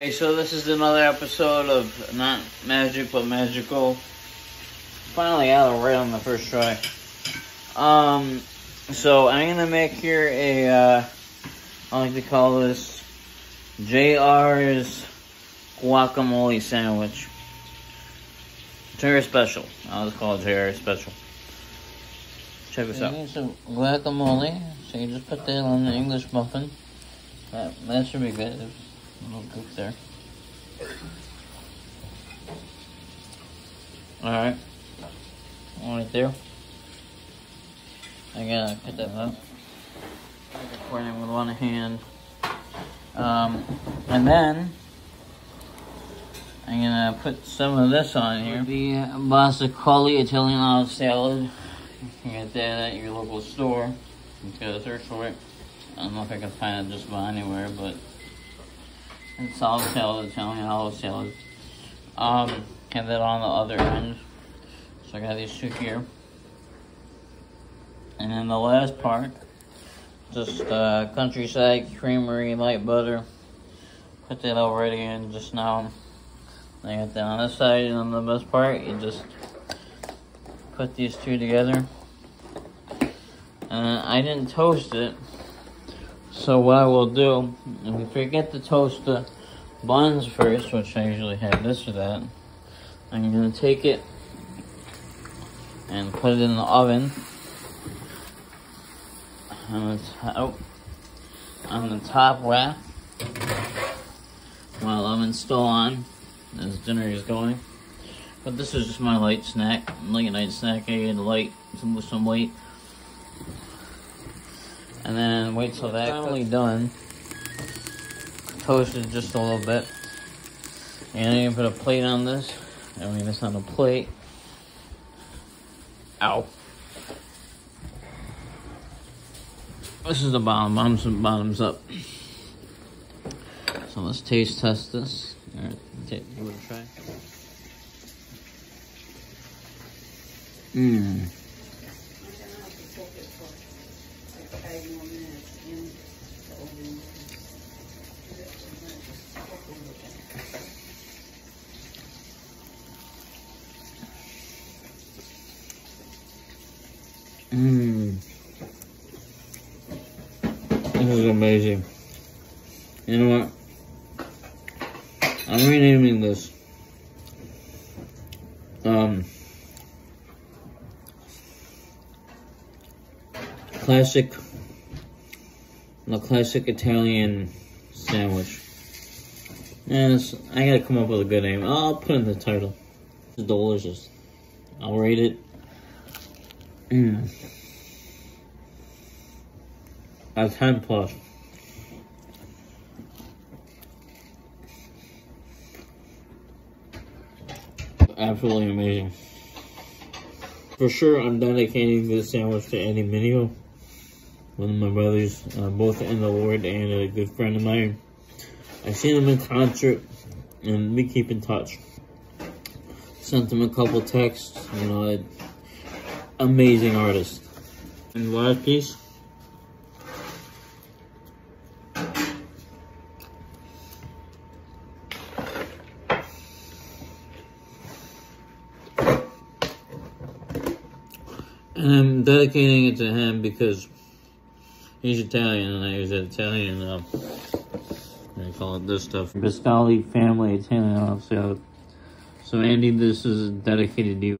Okay, so this is another episode of not magic but magical. Finally got it right on the first try. Um, so I'm gonna make here a uh, I like to call this JR's guacamole sandwich. JR special. I'll just call it JR special. Check this out. Some guacamole. So you just put that on the English muffin. That, that should be good. Little goof there. Alright. Right there. I gotta cut that up. Recording with one hand. Um, and then I'm gonna put some of this on here. The Bosticoli Italian olive salad. You can get that at your local store. You gotta search for it. I don't know if I can find it just about anywhere, but olive salad, Italian olive salad. Um, have that on the other end. So I got these two here. And then the last part, just uh, countryside creamery light butter. Put that already in just now. I got that on this side, and on the best part, you just put these two together. And I didn't toast it. So what I will do, if we forget to toast the buns first, which I usually have this or that, I'm going to take it and put it in the oven on the top, on the top rack while oven's still on as dinner is going. But this is just my light snack, late night snack. I ate light, some some weight, and then wait till that's finally done. Toasted just a little bit, and I'm gonna put a plate on this. I mean, it's on a plate. Ow. This is the bottom, bottoms and bottoms up. So let's taste test this. Alright, give it a try. Mmm. Mmm. This is amazing. You know what? I'm renaming this. Um. Classic. The classic Italian sandwich. And I gotta come up with a good name. I'll put in the title. It's delicious. I'll rate it. Mmm. A 10 plus. Absolutely amazing. For sure, I'm dedicating this sandwich to Andy Mineo, one of my brothers, uh, both in the Lord and a good friend of mine. I've seen him in concert, and we keep in touch. Sent him a couple texts, you know, amazing artist. And last piece. And I'm dedicating it to him because he's Italian and I use Italian, uh, I call it this stuff. Boscoli family Italian. So Andy, this is dedicated to you.